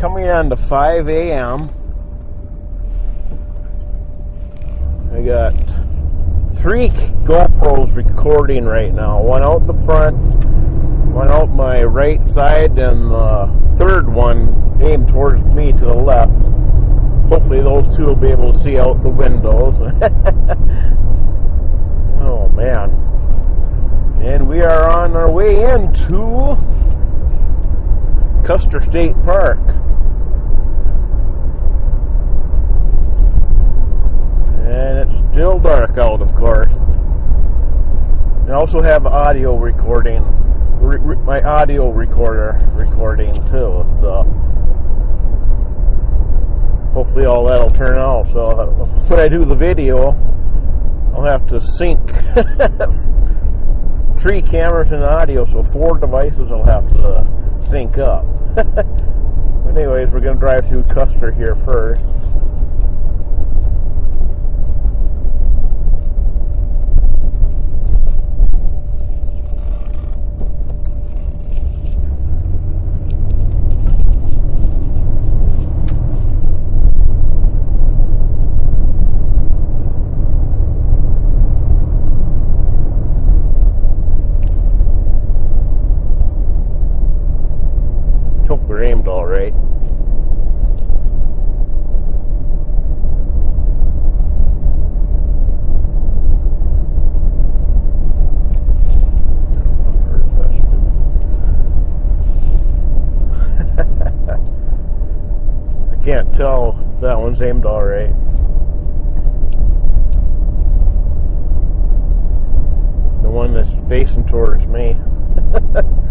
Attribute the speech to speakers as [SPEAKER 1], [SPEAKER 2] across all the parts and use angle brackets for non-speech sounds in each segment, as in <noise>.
[SPEAKER 1] Coming on to 5 a.m. I got three GoPros recording right now. One out the front, one out my right side, and the third one aimed towards me to the left. Hopefully, those two will be able to see out the windows. <laughs> oh man! And we are on our way into Custer State Park. And it's still dark out, of course. I also have audio recording, re- re- my audio recorder recording too. So hopefully all that'll turn out. So uh, when I do the video, I'll have to sync <laughs> three cameras and audio, so four devices I'll have to sync up. <laughs> anyways, we're going to drive through Custer here first. Hope we're aimed all right. I can't tell if that one's aimed all right. The one that's facing towards me. <laughs>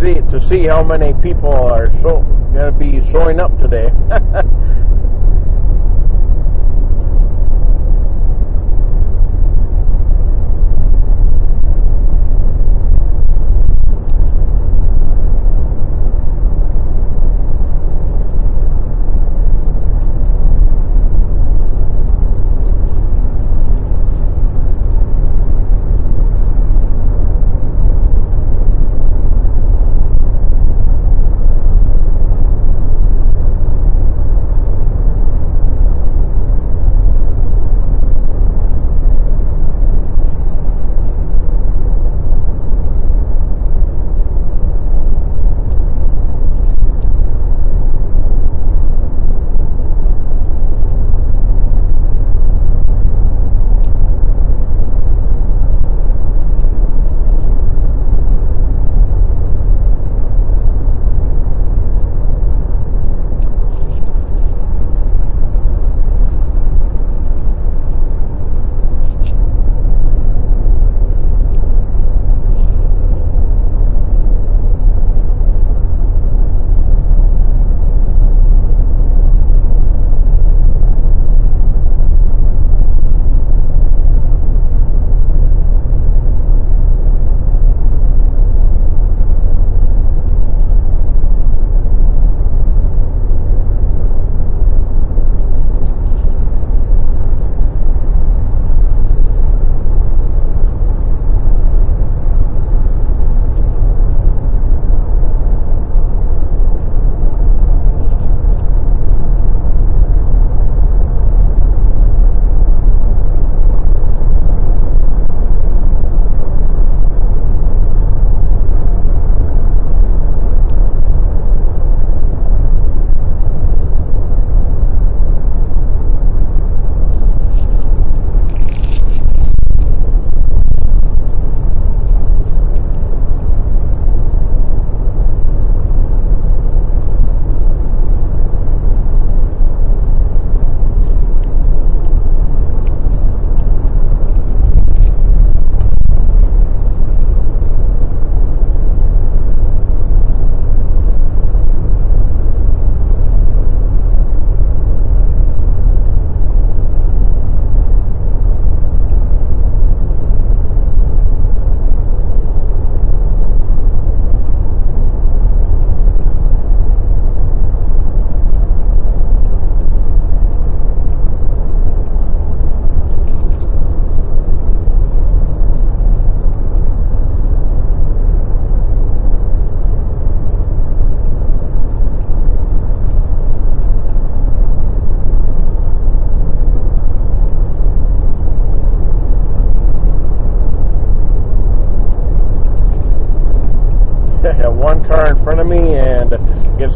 [SPEAKER 1] see to see how many people are so going to be showing up today. <laughs>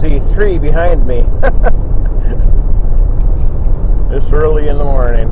[SPEAKER 1] See three behind me. <laughs> It's early in the morning.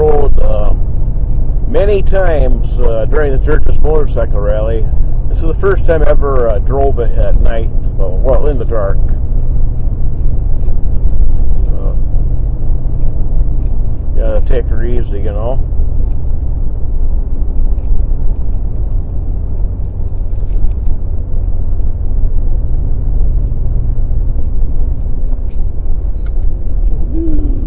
[SPEAKER 1] road um, many times uh, during the Sturgis motorcycle rally. This is the first time I ever uh, drove it at night, well, in the dark. gotta take her easy, you know. Ooh.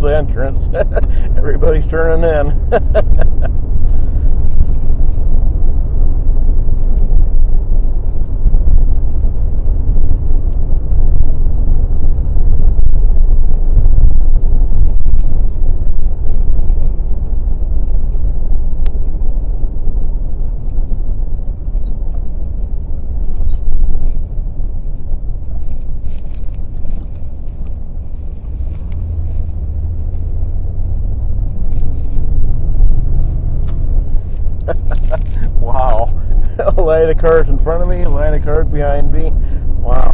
[SPEAKER 1] The entrance. <laughs> Everybody's turning in. <laughs> wow. A line in front of me, a line of cars behind me. Wow.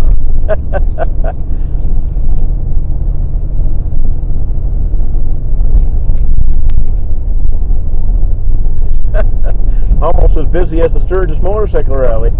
[SPEAKER 1] <laughs> Almost as busy as the Sturgis Motorcycle Rally.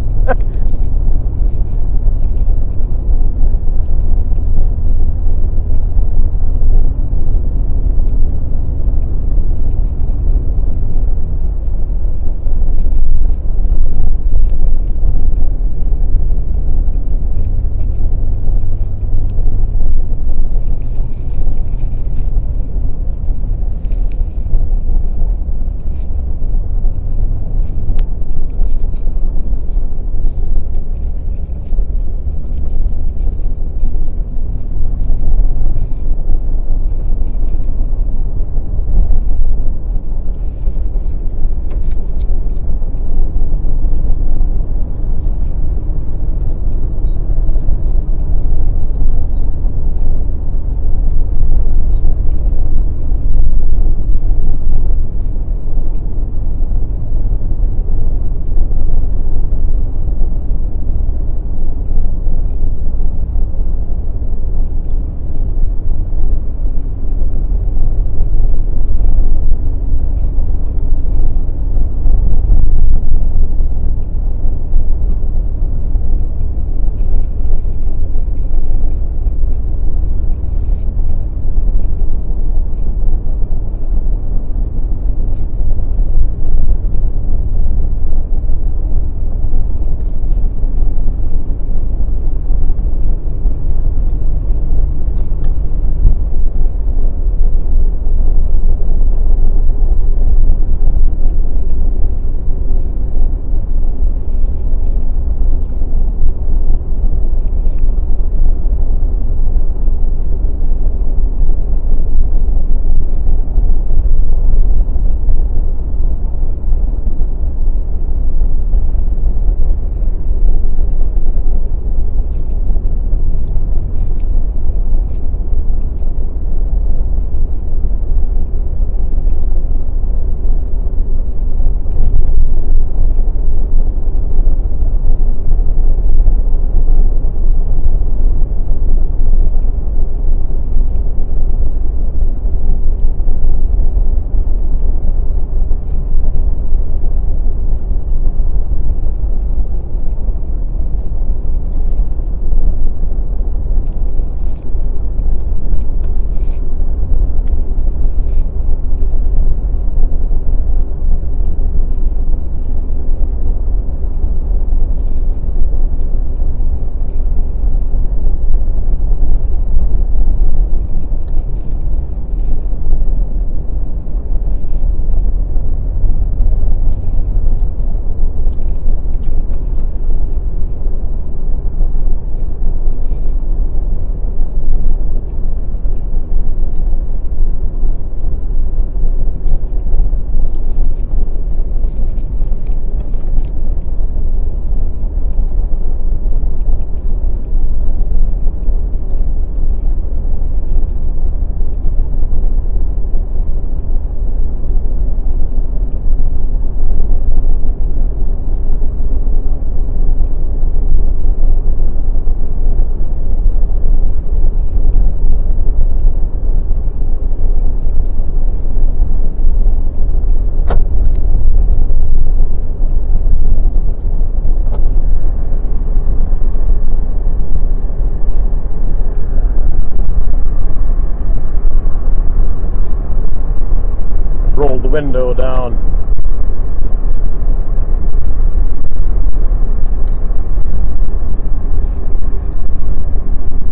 [SPEAKER 1] Window down.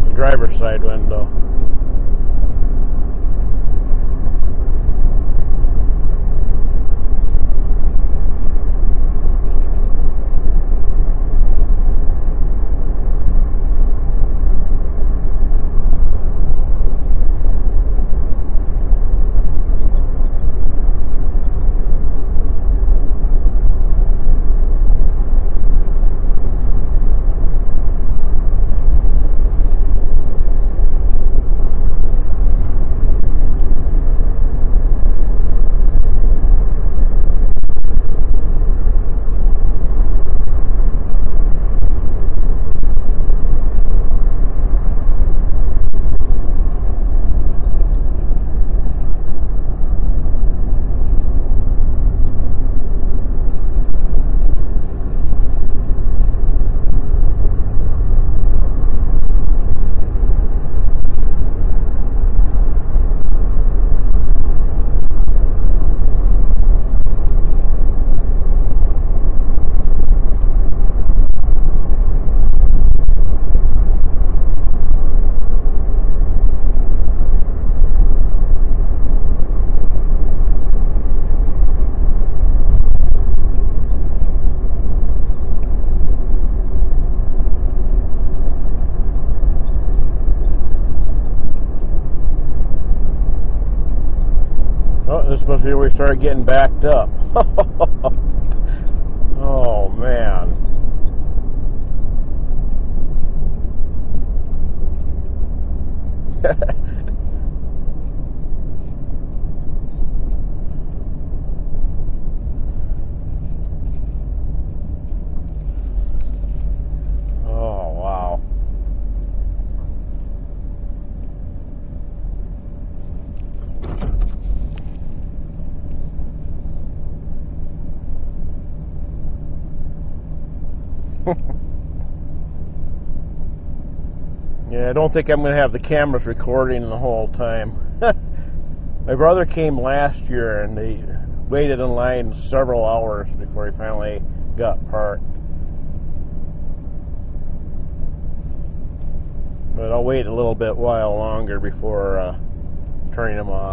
[SPEAKER 1] The driver's side window. Oh, this must be where we started getting backed up. <laughs> oh man. <laughs> oh wow. Yeah, I don't think I'm going to have the cameras recording the whole time. <laughs> My brother came last year and he waited in line several hours before he finally got parked. But I'll wait a little bit while longer before uh, turning him off.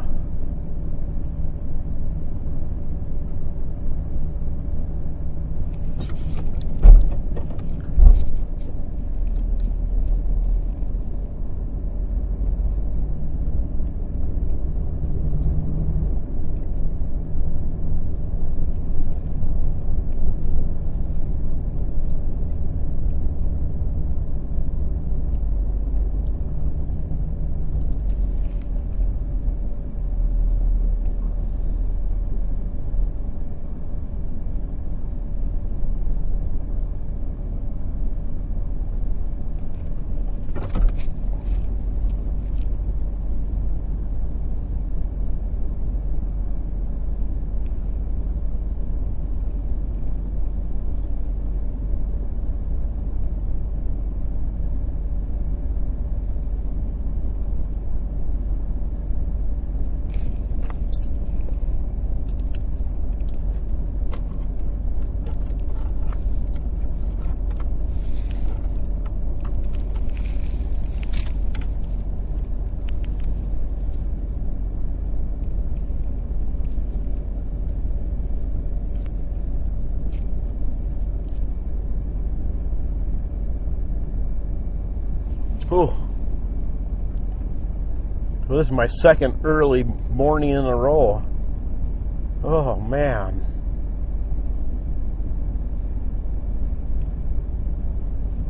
[SPEAKER 1] Oh. Well, this is my second early morning in a row. Oh, man.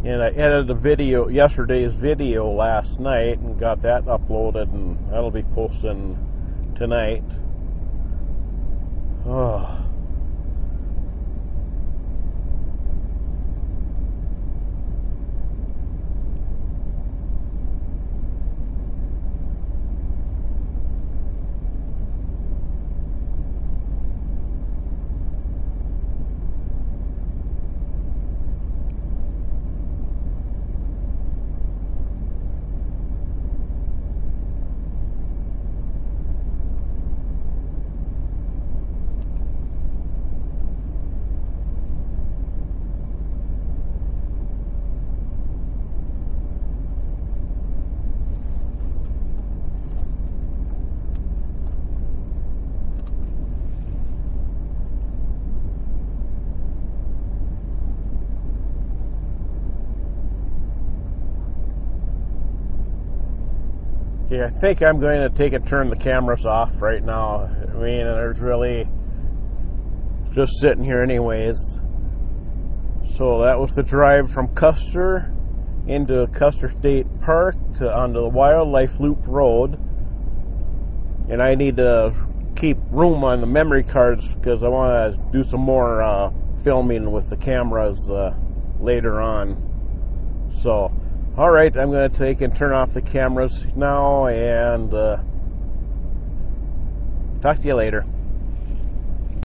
[SPEAKER 1] And I edited the video, yesterday's video last night and got that uploaded, and that'll be posting tonight. Oh. I think I'm going to take and turn the cameras off right now. I mean, there's really just sitting here, anyways. So that was the drive from Custer into Custer State Park to onto the Wildlife Loop Road. And I need to keep room on the memory cards because I want to do some more uh, filming with the cameras uh, later on. So, all right, I'm going to take and turn off the cameras now and uh, talk to you later.